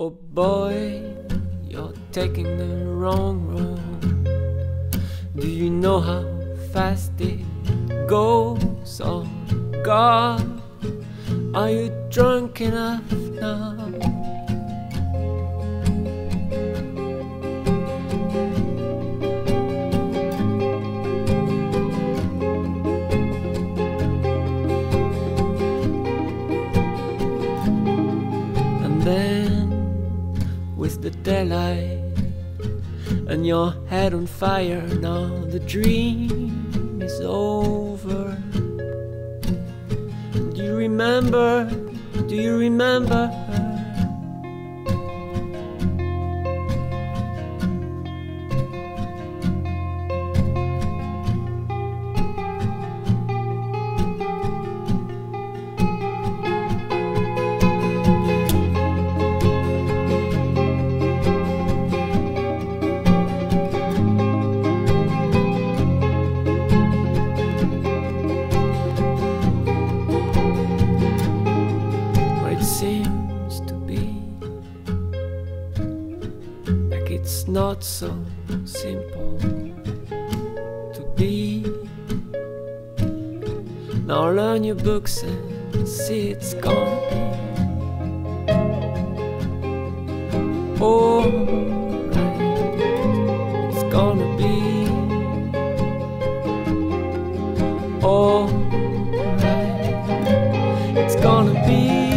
Oh boy, you're taking the wrong road. Do you know how fast it goes? Oh God, are you drunk enough now? And then, the daylight and your head on fire, now the dream is over. Do you remember? Do you remember not so simple to be. Now learn your books and see it's gonna be. Alright, it's gonna be. Alright, it's gonna be.